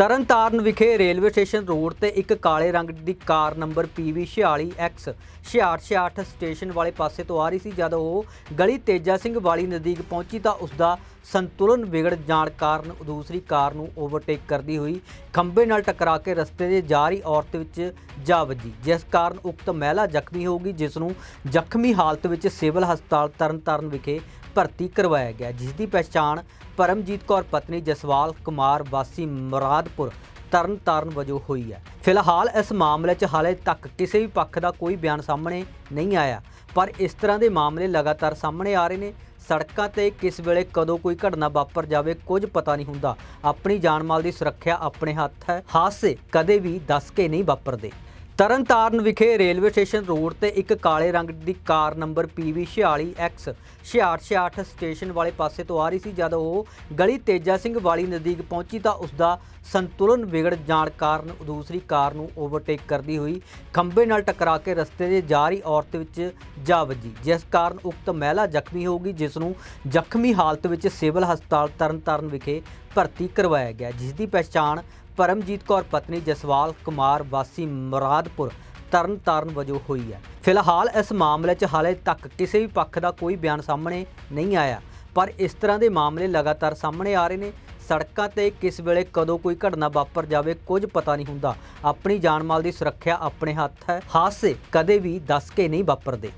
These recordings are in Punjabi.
ਤਰਨਤਾਰਨ ਵਿਖੇ ਰੇਲਵੇ ਸਟੇਸ਼ਨ ਰੋਡ ਤੇ ਇੱਕ ਕਾਲੇ ਰੰਗ ਦੀ ਕਾਰ ਨੰਬਰ PV46X 6668 ਸਟੇਸ਼ਨ ਵਾਲੇ ਪਾਸੇ ਤੋਂ ਆ ਰਹੀ ਸੀ। ਜਦ ਉਹ ਗਲੀ ਤੇਜਾ ਸਿੰਘ ਵਾਲੀ ਨਜ਼ਦੀਕ ਪਹੁੰਚੀ ਤਾਂ ਉਸ ਦਾ ਸੰਤੁਲਨ ਵਿਗੜ ਜਾਣ ਕਾਰਨ ਦੂਸਰੀ ਕਾਰ ਨੂੰ ਓਵਰਟੇਕ ਕਰਦੀ ਹੋਈ ਖੰਭੇ ਨਾਲ ਟਕਰਾ ਕੇ ਰਸਤੇ ਦੇ ਜਾ ਰਹੀ ਔਰਤ ਵਿੱਚ ਜਾ ਵੱਜੀ, ਜਿਸ ਕਾਰਨ ਉਕਤ ਮਹਿਲਾ ਜ਼ਖਮੀ ਹੋ ਗਈ, ਜਿਸ ਨੂੰ ਜ਼ਖਮੀ ਹਾਲਤ ਵਿੱਚ ਸਿਵਲ ਹਸਪਤਾਲ ਤਰਨਤਾਰਨ ਵਿਖੇ ਭਰਤੀ ਕਰਵਾਇਆ ਗਿਆ ਜਿਸ ਦੀ ਪਛਾਣ ਪਰਮਜੀਤ ਕੌਰ, ਪਤਨੀ ਜਸਵਾਲ ਕੁਮਾਰ, ਵਾਸੀ ਮੁਰਾਦਪੁਰ ਤਰਨਤਾਰਨ ਵਜੋਂ ਹੋਈ ਹੈ। ਫਿਲਹਾਲ ਇਸ ਮਾਮਲੇ 'ਚ ਹਾਲੇ ਤੱਕ ਕਿਸੇ ਵੀ ਪੱਖ ਦਾ ਕੋਈ ਬਿਆਨ ਸਾਹਮਣੇ ਨਹੀਂ ਆਇਆ, ਪਰ ਇਸ ਤਰ੍ਹਾਂ ਦੇ ਮਾਮਲੇ ਲਗਾਤਾਰ ਸਾਹਮਣੇ ਆ ਰਹੇ ਨੇ। ਸੜਕਾਂ ਤੇ ਕਿਸ ਵੇਲੇ ਕਦੋਂ ਕੋਈ ਘਟਨਾ ਵਾਪਰ ਜਾਵੇ ਕੁਝ ਪਤਾ ਨਹੀਂ ਹੁੰਦਾ। ਆਪਣੀ ਜਾਨ ਮਾਲ ਦੀ ਸੁਰੱਖਿਆ ਆਪਣੇ ਹੱਥ ਹੈ। ਹਾਦਸੇ ਕਦੇ ਵੀ ਦੱਸ ਕੇ ਨਹੀਂ ਵਾਪਰਦੇ। ਤਰਨਤਾਰਨ ਵਿਖੇ ਰੇਲਵੇ ਸਟੇਸ਼ਨ ਰੋਡ ਤੇ ਇੱਕ ਕਾਲੇ ਰੰਗ ਦੀ ਕਾਰ ਨੰਬਰ PV46X 6668 ਸਟੇਸ਼ਨ ਵਾਲੇ ਪਾਸੇ ਤੋਂ ਆ ਰਹੀ ਸੀ। ਜਦ ਉਹ ਗਲੀ ਤੇਜਾ ਸਿੰਘ ਵਾਲੀ ਨਜ਼ਦੀਕ ਪਹੁੰਚੀ ਤਾਂ ਉਸ ਦਾ ਸੰਤੁਲਨ ਵਿਗੜ ਜਾਣ ਕਾਰਨ ਦੂਸਰੀ ਕਾਰ ਨੂੰ ਓਵਰਟੇਕ ਕਰਦੀ ਹੋਈ ਖੰਭੇ ਨਾਲ ਟਕਰਾ ਕੇ ਰਸਤੇ ਦੇ ਜਾ ਰਹੀ ਔਰਤ ਵਿੱਚ ਜਾ ਵੱਜੀ, ਜਿਸ ਕਾਰਨ ਉਕਤ ਮਹਿਲਾ ਜ਼ਖਮੀ ਹੋ ਗਈ, ਜਿਸ ਨੂੰ ਜ਼ਖਮੀ ਹਾਲਤ ਵਿੱਚ ਸਿਵਲ ਹਸਪਤਾਲ ਤਰਨਤਾਰਨ ਵਿਖੇ ਭਰਤੀ ਕਰਵਾਇਆ ਗਿਆ ਜਿਸ ਦੀ ਪਛਾਣ ਪਰਮਜੀਤ ਕੌਰ, ਪਤਨੀ ਜਸਵਾਲ ਕੁਮਾਰ, ਵਾਸੀ ਮੁਰਾਦਪੁਰ ਤਰਨਤਾਰਨ ਵਜੋਂ ਹੋਈ ਹੈ। ਫਿਲਹਾਲ ਇਸ ਮਾਮਲੇ 'ਚ ਹਾਲੇ ਤੱਕ ਕਿਸੇ ਵੀ ਪੱਖ ਦਾ ਕੋਈ ਬਿਆਨ ਸਾਹਮਣੇ ਨਹੀਂ ਆਇਆ, ਪਰ ਇਸ ਤਰ੍ਹਾਂ ਦੇ ਮਾਮਲੇ ਲਗਾਤਾਰ ਸਾਹਮਣੇ ਆ ਰਹੇ ਨੇ। ਸੜਕਾਂ ਤੇ ਕਿਸ ਵੇਲੇ ਕਦੋਂ ਕੋਈ ਘਟਨਾ ਵਾਪਰ ਜਾਵੇ ਕੁਝ ਪਤਾ ਨਹੀਂ ਹੁੰਦਾ। ਆਪਣੀ ਜਾਨ ਮਾਲ ਦੀ ਸੁਰੱਖਿਆ ਆਪਣੇ ਹੱਥ ਹੈ। ਹਾਦਸੇ ਕਦੇ ਵੀ ਦੱਸ ਕੇ ਨਹੀਂ ਵਾਪਰਦੇ।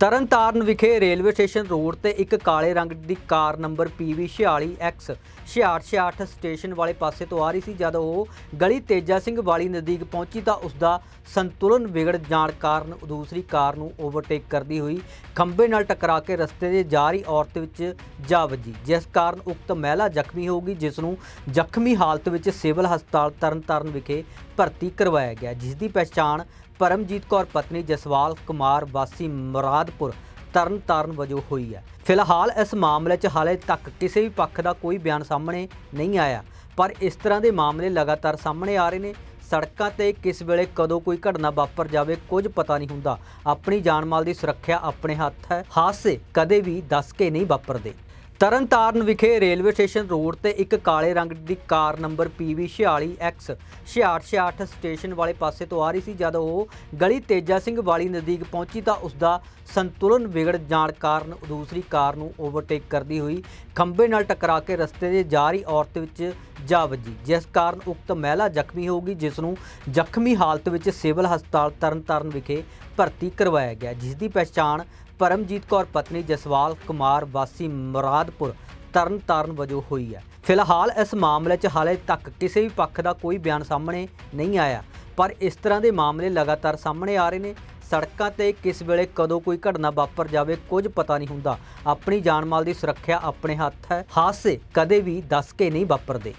ਤਰਨਤਾਰਨ ਵਿਖੇ ਰੇਲਵੇ ਸਟੇਸ਼ਨ ਰੋਡ ਤੇ ਇੱਕ ਕਾਲੇ ਰੰਗ ਦੀ ਕਾਰ ਨੰਬਰ PV46X 6668 ਸਟੇਸ਼ਨ ਵਾਲੇ ਪਾਸੇ ਤੋਂ ਆ ਰਹੀ ਸੀ। ਜਦ ਉਹ ਗਲੀ ਤੇਜਾ ਸਿੰਘ ਵਾਲੀ ਨਜ਼ਦੀਕ ਪਹੁੰਚੀ ਤਾਂ ਉਸ ਦਾ ਸੰਤੁਲਨ ਵਿਗੜ ਜਾਣ ਕਾਰਨ ਦੂਸਰੀ ਕਾਰ ਨੂੰ ਓਵਰਟੇਕ ਕਰਦੀ ਹੋਈ ਖੰਭੇ ਨਾਲ ਟਕਰਾ ਕੇ ਰਸਤੇ ਦੇ ਜਾ ਰਹੀ ਔਰਤ ਵਿੱਚ ਜਾ ਵੱਜੀ। ਜਿਸ ਕਾਰਨ ਉਕਤ ਮਹਿਲਾ ਜ਼ਖਮੀ ਹੋ ਗਈ, ਜਿਸ ਨੂੰ ਜ਼ਖਮੀ ਹਾਲਤ ਵਿੱਚ ਸਿਵਲ ਹਸਪਤਾਲ ਤਰਨਤਾਰਨ ਵਿਖੇ ਭਰਤੀ ਕਰਵਾਇਆ ਗਿਆ। ਜਿਸ ਦੀ ਪਛਾਣ ਪਰਮਜੀਤ ਕੌਰ ਪਤਨੀ ਜਸਵਾਲ ਕੁਮਾਰ ਵਾਸੀ ਮੁਰਾਦਪੁਰ ਤਰਨਤਾਰਨ ਵਜੋਂ ਹੋਈ ਹੈ। ਫਿਲਹਾਲ ਇਸ ਮਾਮਲੇ 'ਚ ਹਾਲੇ ਤੱਕ ਕਿਸੇ ਵੀ ਪੱਖ ਦਾ ਕੋਈ ਬਿਆਨ ਸਾਹਮਣੇ ਨਹੀਂ ਆਇਆ, ਪਰ ਇਸ ਤਰ੍ਹਾਂ ਦੇ ਮਾਮਲੇ ਲਗਾਤਾਰ ਸਾਹਮਣੇ ਆ ਰਹੇ ਨੇ। ਸੜਕਾਂ ਤੇ ਕਿਸ ਵੇਲੇ ਕਦੋਂ ਕੋਈ ਘਟਨਾ ਵਾਪਰ ਜਾਵੇ ਕੁਝ ਪਤਾ ਨਹੀਂ ਹੁੰਦਾ। ਆਪਣੀ ਜਾਨ ਮਾਲ ਦੀ ਸੁਰੱਖਿਆ ਆਪਣੇ ਹੱਥ ਹੈ। ਹਾਦਸੇ ਕਦੇ ਵੀ ਦੱਸ ਕੇ ਨਹੀਂ ਵਾਪਰਦੇ। ਤਰਨਤਾਰਨ ਵਿਖੇ ਰੇਲਵੇ ਸਟੇਸ਼ਨ ਰੋਡ ਤੇ ਇੱਕ ਕਾਲੇ ਰੰਗ ਦੀ ਕਾਰ ਨੰਬਰ PV46X 6668 ਸਟੇਸ਼ਨ ਵਾਲੇ ਪਾਸੇ ਤੋਂ ਆ ਰਹੀ ਸੀ। ਜਦ ਉਹ ਗਲੀ ਤੇਜਾ ਸਿੰਘ ਵਾਲੀ ਨਜ਼ਦੀਕ ਪਹੁੰਚੀ ਤਾਂ ਉਸ ਦਾ ਸੰਤੁਲਨ ਵਿਗੜ ਜਾਣ ਕਾਰਨ ਦੂਸਰੀ ਕਾਰ ਨੂੰ ਓਵਰਟੇਕ ਕਰਦੀ ਹੋਈ ਖੰਭੇ ਨਾਲ ਟਕਰਾ ਕੇ ਰਸਤੇ ਦੇ ਜਾ ਰਹੀ ਔਰਤ ਵਿੱਚ ਜਾ ਵੱਜੀ, ਜਿਸ ਕਾਰਨ ਉਕਤ ਮਹਿਲਾ ਜ਼ਖਮੀ ਹੋ ਗਈ, ਜਿਸ ਨੂੰ ਜ਼ਖਮੀ ਹਾਲਤ ਵਿੱਚ ਸਿਵਲ ਹਸਪਤਾਲ ਤਰਨਤਾਰਨ ਵਿਖੇ ਭਰਤੀ ਕਰਵਾਇਆ ਗਿਆ। ਜਿਸ ਦੀ ਪਛਾਣ ਪਰਮਜੀਤ ਕੌਰ ਪਤਨੀ ਜਸਵਾਲ ਕੁਮਾਰ ਵਾਸੀ ਮੁਰਾਦਪੁਰ ਤਰਨਤਾਰਨ ਵਜੋਂ ਹੋਈ ਹੈ। ਫਿਲਹਾਲ ਇਸ ਮਾਮਲੇ 'ਚ ਹਾਲੇ ਤੱਕ ਕਿਸੇ ਵੀ ਪੱਖ ਦਾ ਕੋਈ ਬਿਆਨ ਸਾਹਮਣੇ ਨਹੀਂ ਆਇਆ, ਪਰ ਇਸ ਤਰ੍ਹਾਂ ਦੇ ਮਾਮਲੇ ਲਗਾਤਾਰ ਸਾਹਮਣੇ ਆ ਰਹੇ ਨੇ। ਸੜਕਾਂ ਤੇ ਕਿਸ ਵੇਲੇ ਕਦੋਂ ਕੋਈ ਘਟਨਾ ਵਾਪਰ ਜਾਵੇ ਕੁਝ ਪਤਾ ਨਹੀਂ ਹੁੰਦਾ। ਆਪਣੀ ਜਾਨ ਮਾਲ ਦੀ ਸੁਰੱਖਿਆ ਆਪਣੇ ਹੱਥ ਹੈ। ਹਾਦਸੇ ਕਦੇ ਵੀ ਦੱਸ ਕੇ ਨਹੀਂ ਵਾਪਰਦੇ।